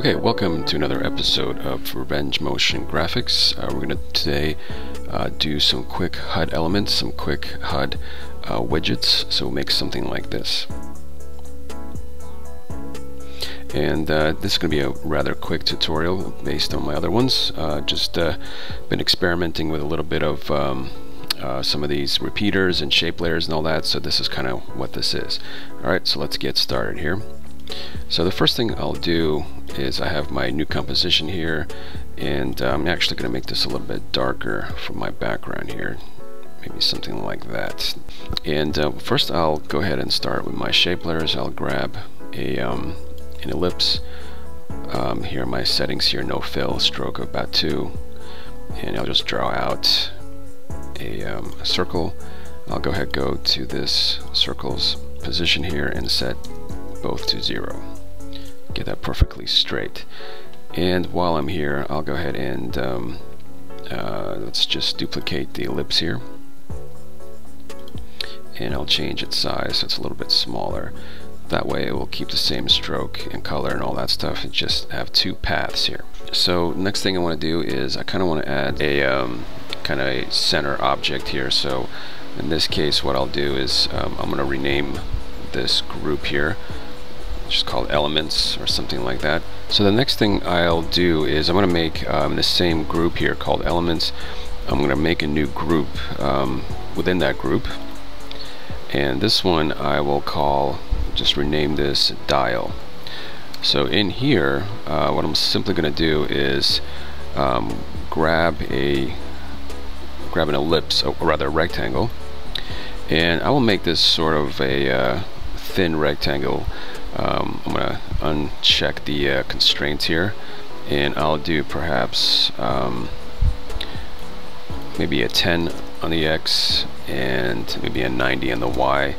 Okay, welcome to another episode of RevEng Motion Graphics. Uh, we're going to today uh, do some quick HUD elements, some quick HUD uh, widgets, so we'll make something like this. And uh, this is going to be a rather quick tutorial based on my other ones. Uh, just uh, been experimenting with a little bit of um, some of these repeaters and shape layers and all that, so this is kind of what this is. Alright, so let's get started here. So the first thing I'll do is I have my new composition here and uh, I'm actually going to make this a little bit darker for my background here maybe something like that. And uh, first I'll go ahead and start with my shape layers I'll grab a um, an ellipse um, here are my settings here no fill stroke of about 2 and I'll just draw out a, um, a circle. I'll go ahead go to this circle's position here and set both to 0 get that perfectly straight. And while I'm here, I'll go ahead and um, uh, let's just duplicate the ellipse here. And I'll change its size so it's a little bit smaller. That way it will keep the same stroke and color and all that stuff and just have two paths here. So next thing I want to do is I kind of want to add a um, kind of a center object here. So in this case what I'll do is um, I'm going to rename this group here just called elements or something like that. So the next thing I'll do is I'm going to make um, the same group here called elements. I'm going to make a new group um, within that group. And this one I will call, just rename this dial. So in here, uh, what I'm simply going to do is um, grab a grab an ellipse, or rather a rectangle, and I will make this sort of a uh, thin rectangle um, I'm gonna uncheck the uh, constraints here and I'll do perhaps um, maybe a 10 on the X and maybe a 90 on the Y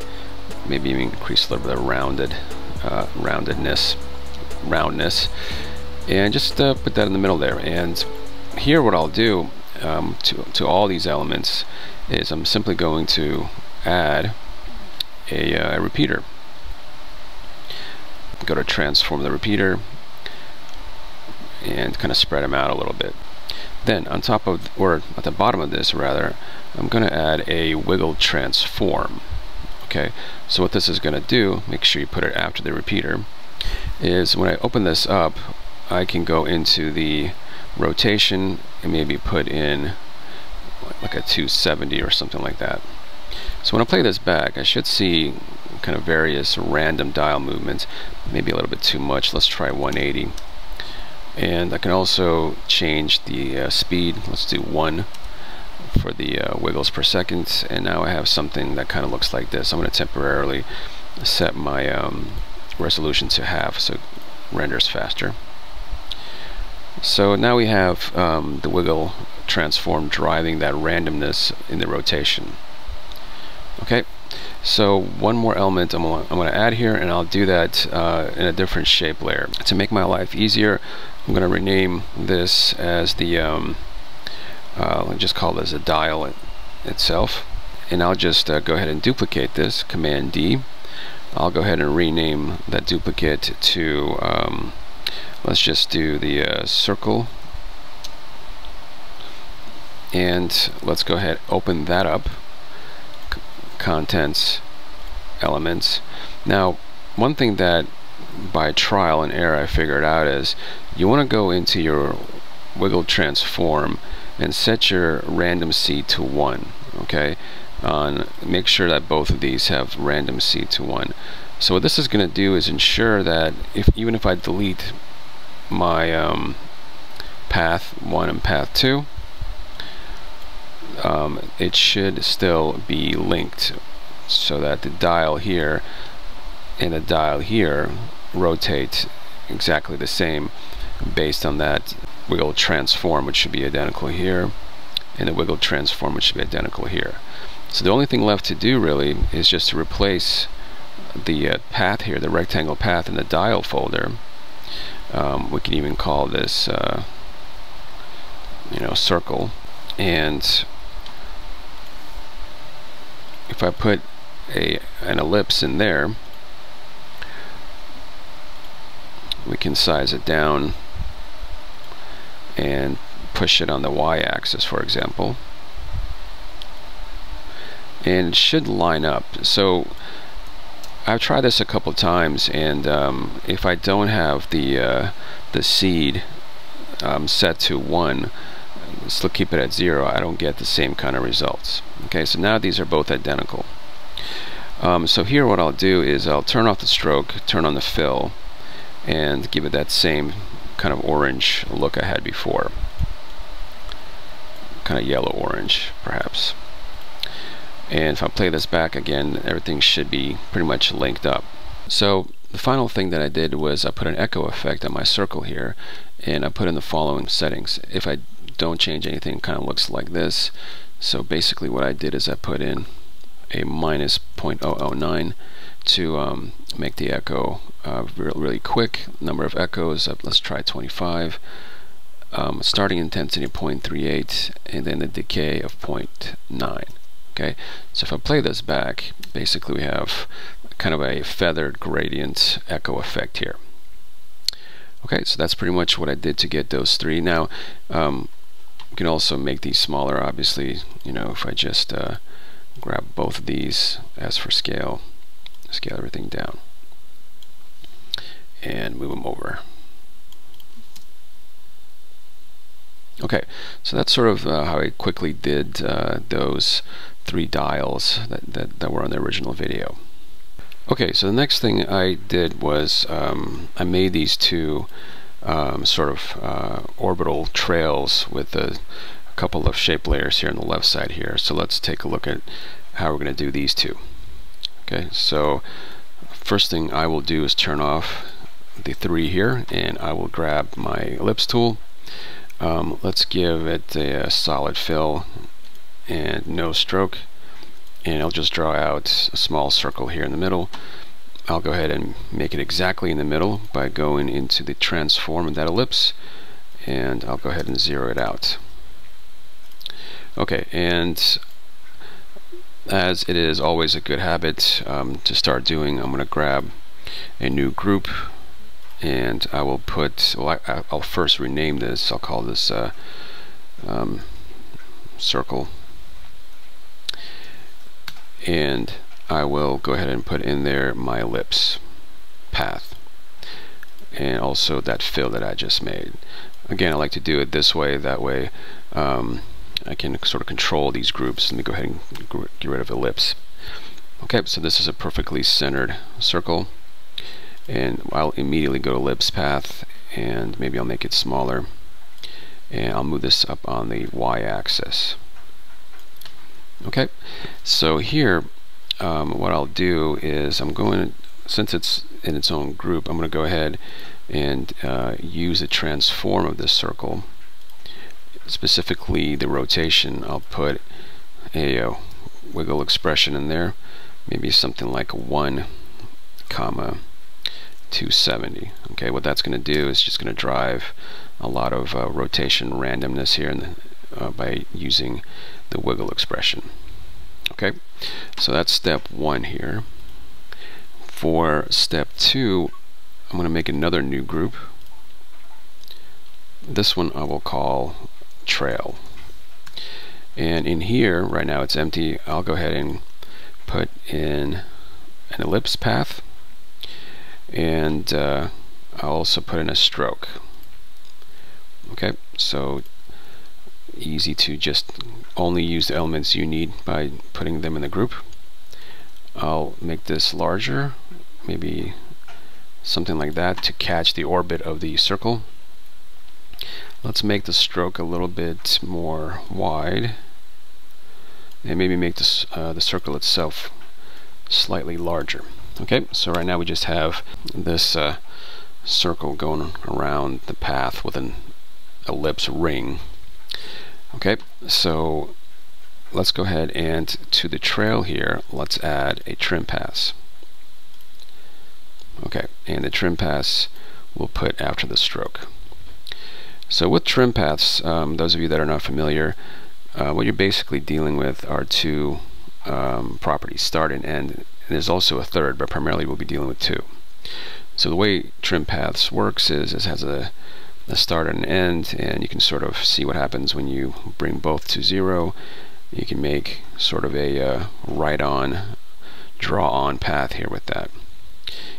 maybe even increase a little bit of rounded uh, roundedness roundness. And just uh, put that in the middle there. And here what I'll do um, to, to all these elements is I'm simply going to add a, uh, a repeater go to transform the repeater and kind of spread them out a little bit. Then on top of, or at the bottom of this rather, I'm going to add a wiggle transform. Okay, so what this is going to do, make sure you put it after the repeater, is when I open this up, I can go into the rotation and maybe put in like a 270 or something like that. So when I play this back, I should see kind of various random dial movements, maybe a little bit too much. Let's try 180. And I can also change the uh, speed. Let's do 1 for the uh, wiggles per second. And now I have something that kind of looks like this. I'm going to temporarily set my um, resolution to half so it renders faster. So now we have um, the wiggle transform driving that randomness in the rotation. Okay, so one more element I'm going to add here and I'll do that uh, in a different shape layer. To make my life easier, I'm going to rename this as the, um, uh, let's just call this a dial it, itself. And I'll just uh, go ahead and duplicate this, Command D. I'll go ahead and rename that duplicate to, um, let's just do the uh, circle. And let's go ahead open that up contents elements. Now, one thing that by trial and error I figured out is you want to go into your wiggle transform and set your random seed to 1 okay on make sure that both of these have random seed to 1 so what this is going to do is ensure that if even if I delete my um, path 1 and path 2 um, it should still be linked so that the dial here and the dial here rotate exactly the same based on that wiggle transform which should be identical here and the wiggle transform which should be identical here. So the only thing left to do really is just to replace the uh, path here the rectangle path in the dial folder. Um, we can even call this uh, you know circle. And if I put a an ellipse in there we can size it down and push it on the y-axis for example. And it should line up. So I've tried this a couple times and um, if I don't have the uh, the seed um, set to 1 still keep it at 0 I don't get the same kind of results okay so now these are both identical. Um, so here what I'll do is I'll turn off the stroke turn on the fill and give it that same kind of orange look I had before. Kind of yellow orange perhaps. And if I play this back again everything should be pretty much linked up. So the final thing that I did was I put an echo effect on my circle here and I put in the following settings. If I don't change anything it kind of looks like this so basically what I did is I put in a minus 0.009 to um, make the echo uh, really, quick number of echoes uh, let's try 25 um, starting intensity of 0.38 and then the decay of 0.9 Okay, so if I play this back, basically we have kind of a feathered gradient echo effect here. Okay, so that's pretty much what I did to get those three. Now, um, you can also make these smaller, obviously, you know, if I just uh, grab both of these as for scale, scale everything down, and move them over. Okay, so that's sort of uh, how I quickly did uh, those three dials that, that, that were on the original video. Okay, so the next thing I did was um, I made these two um, sort of uh, orbital trails with a, a, couple of shape layers here on the left side here. So let's take a look at how we're going to do these two. Okay, so first thing I will do is turn off the three here and I will grab my ellipse tool. Um, let's give it a, a solid fill and no stroke and I'll just draw out a small circle here in the middle I'll go ahead and make it exactly in the middle by going into the transform of that ellipse and I'll go ahead and zero it out. Okay and as it is always a good habit um, to start doing I'm going to grab a new group and I will put well I, will first rename this. I'll call this uh, um, circle. And I will go ahead and put in there my ellipse path and also that fill that I just made. Again I like to do it this way that way um, I can sort of control these groups. Let me go ahead and get rid of ellipse okay so this is a perfectly centered circle and I'll immediately go to ellipse path and maybe I'll make it smaller and I'll move this up on the y-axis. Okay, so here um, what I'll do is I'm going since it's in its own group, I'm going to go ahead and uh, use a transform of this circle. Specifically the rotation, I'll put a, a uh, wiggle expression in there, maybe something like 1 comma 270. Okay, what that's going to do is just going to drive a lot of uh, rotation randomness here the, uh, by using the wiggle expression. Okay, so that's step one here. For step two, I'm going to make another new group. This one I will call trail. And in here, right now it's empty, I'll go ahead and put in an ellipse path and uh, I'll also put in a stroke. Okay, so easy to just only use the elements you need by putting them in the group. I'll make this larger, maybe something like that to catch the orbit of the circle. Let's make the stroke a little bit more wide and maybe make this, uh, the circle itself slightly larger. Okay, so right now we just have this uh, circle going around the path with an ellipse ring Okay, so let's go ahead and to the trail here, let's add a trim paths. Okay, and the trim paths we'll put after the stroke. So with trim paths, um, those of you that are not familiar, uh, what you're basically dealing with are two um, properties, start and end. And there's also a third, but primarily we'll be dealing with two. So the way trim paths works is it has a, a start and an end, and you can sort of see what happens when you bring both to zero. You can make sort of a uh, right-on, draw-on path here with that.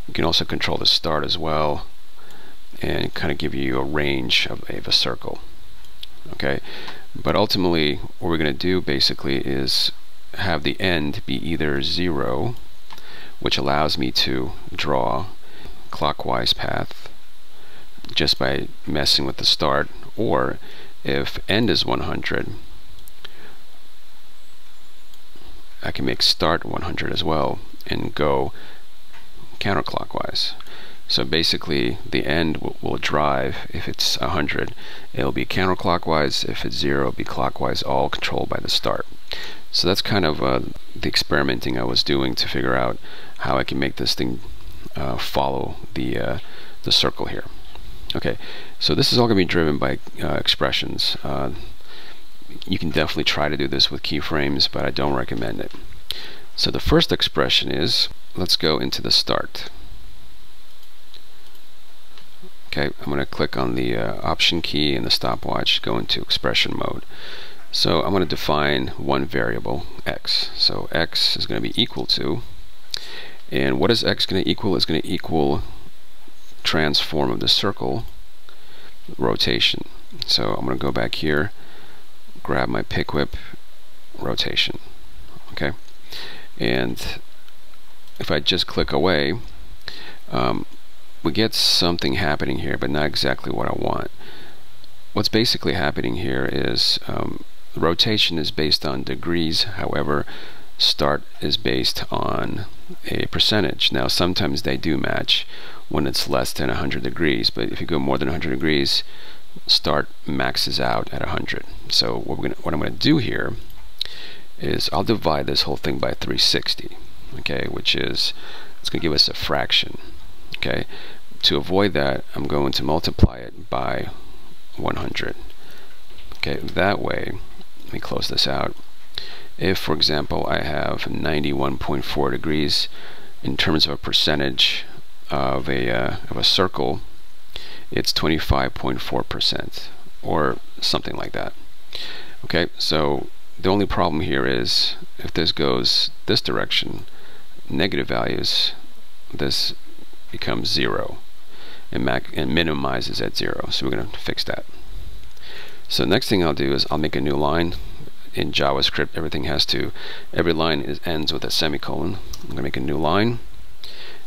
You can also control the start as well and kind of give you a range of, of a circle. Okay, but ultimately what we're going to do basically is have the end be either zero, which allows me to draw clockwise path just by messing with the start, or if end is 100, I can make start 100 as well and go counterclockwise. So basically, the end will, will, drive, if it's 100, it'll be counterclockwise. If it's 0, it'll be clockwise, all controlled by the start. So that's kind of uh, the experimenting I was doing to figure out how I can make this thing uh, follow the, uh, the circle here. Okay, so this is all going to be driven by uh, expressions. Uh, you can definitely try to do this with keyframes, but I don't recommend it. So the first expression is, let's go into the start. Okay, I'm going to click on the uh, option key and the stopwatch, go into expression mode. So I'm going to define one variable, x. So x is going to be equal to, and what is x going to equal? Is going to equal transform of the circle rotation. So I'm going to go back here, grab my pick whip rotation. Okay, and if I just click away, um, we get something happening here, but not exactly what I want. What's basically happening here is um, rotation is based on degrees, however, start is based on a percentage. Now, sometimes they do match when it's less than 100 degrees, but if you go more than 100 degrees, start maxes out at 100. So what, gonna, what I'm going to do here is I'll divide this whole thing by 360, okay, which is, it's going to give us a fraction. Okay, to avoid that, I'm going to multiply it by 100. Okay, that way, let me close this out. If, for example, I have 91.4 degrees in terms of a percentage of a, uh, of a circle, it's 25.4% or something like that. Okay, so the only problem here is if this goes this direction, negative values, this becomes zero and, and minimizes at zero. So we're going to fix that. So next thing I'll do is I'll make a new line. In JavaScript, everything has to, every line is, ends with a semicolon. I'm going to make a new line,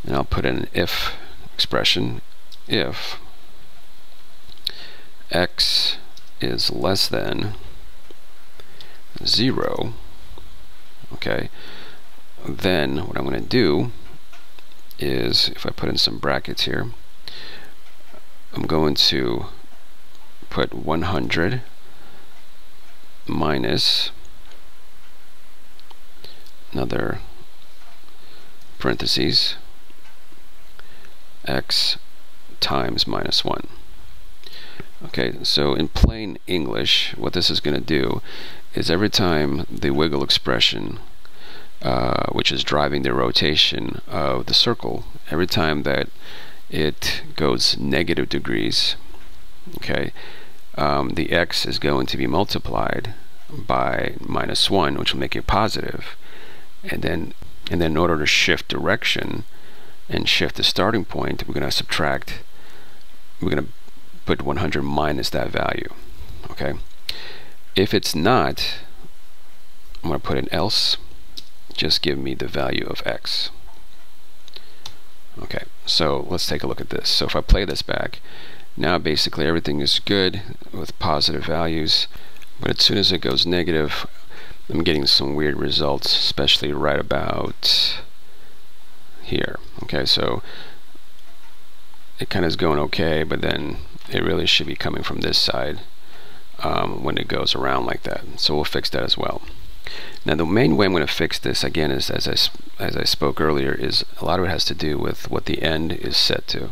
and I'll put in an if expression. If x is less than 0, okay, then what I'm going to do is, if I put in some brackets here, I'm going to put 100 minus another parentheses x times minus 1. Okay, so in plain English, what this is going to do is every time the wiggle expression uh, which is driving the rotation of the circle. Every time that it goes negative degrees, okay, um, the x is going to be multiplied by minus 1, which will make it positive. And then, and then in order to shift direction and shift the starting point, we're going to subtract, we're going to put 100 minus that value. Okay. If it's not, I'm going to put an else just give me the value of x. Okay, so let's take a look at this. So if I play this back, now basically everything is good with positive values, but as soon as it goes negative, I'm getting some weird results, especially right about here. Okay, so it kind of is going okay, but then it really should be coming from this side um, when it goes around like that. So we'll fix that as well. Now the main way I'm going to fix this again is as I, as I spoke earlier is a lot of it has to do with what the end is set to.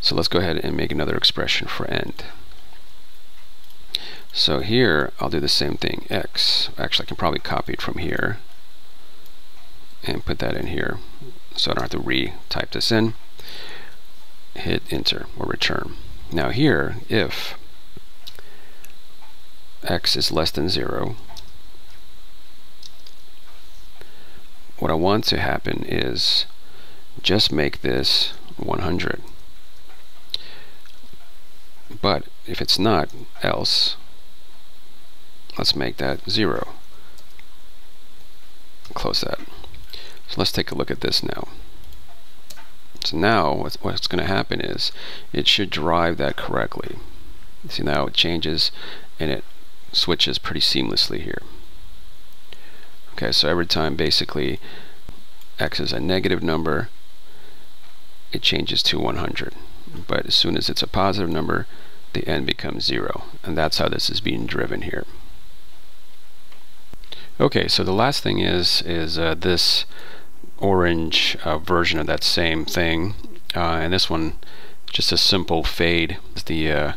So let's go ahead and make another expression for end. So here I'll do the same thing x. Actually I can probably copy it from here and put that in here so I don't have to re-type this in. hit enter or return. Now here, if x is less than 0, what I want to happen is just make this 100. But if it's not, else, let's make that 0. Close that. So let's take a look at this now. So now what's, what's going to happen is it should drive that correctly. See now it changes and it switches pretty seamlessly here. Okay, so every time basically x is a negative number, it changes to 100. But as soon as it's a positive number, the n becomes 0. And that's how this is being driven here. Okay, so the last thing is is uh, this orange uh, version of that same thing. Uh, and this one, just a simple fade. The uh,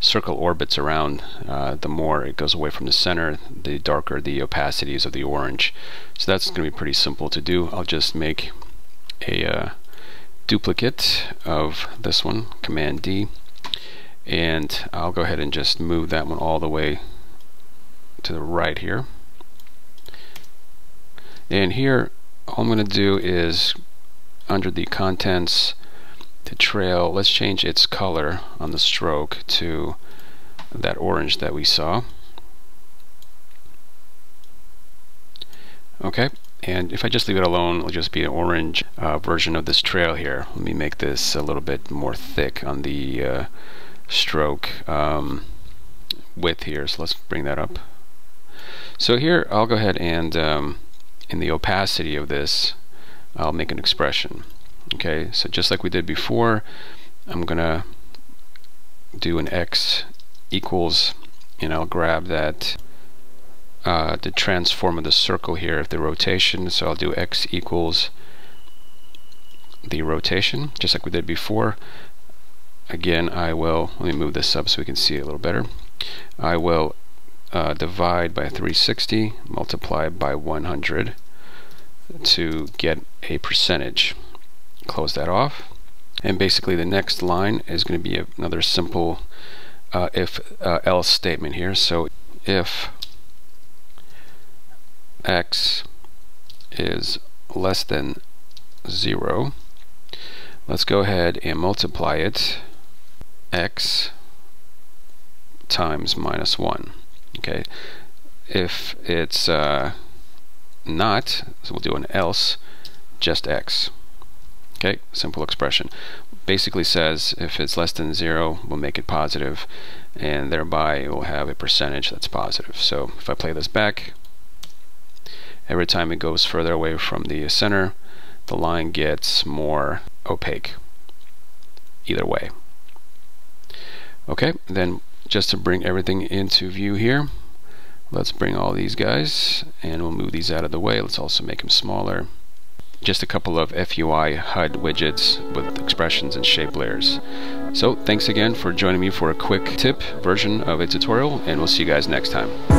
circle orbits around, uh, the more it goes away from the center, the darker the opacities of the orange. So that's going to be pretty simple to do. I'll just make a uh, duplicate of this one, Command D, and I'll go ahead and just move that one all the way to the right here. And here all I'm going to do is under the contents the trail let's change its color on the stroke to that orange that we saw. Okay and if I just leave it alone it'll just be an orange uh, version of this trail here. Let me make this a little bit more thick on the uh, stroke um, width here. So let's bring that up. So here I'll go ahead and um, in the opacity of this, I'll make an expression. Okay, so just like we did before, I'm gonna do an x equals, and I'll grab that uh, the transform of the circle here, of the rotation. So I'll do x equals the rotation, just like we did before. Again, I will, let me move this up so we can see it a little better. I will uh, divide by 360, multiply by 100 to get a percentage. Close that off. And basically the next line is going to be another simple uh, if uh, else statement here. So if x is less than 0, let's go ahead and multiply it x times minus 1 okay if it's uh, not so we'll do an else just x. Okay simple expression. Basically says if it's less than zero we'll make it positive and thereby we'll have a percentage that's positive. So if I play this back every time it goes further away from the center the line gets more opaque either way. Okay then just to bring everything into view here let's bring all these guys and we'll move these out of the way. Let's also make them smaller. Just a couple of FUI HUD widgets with expressions and shape layers. So thanks again for joining me for a quick tip version of a tutorial and we'll see you guys next time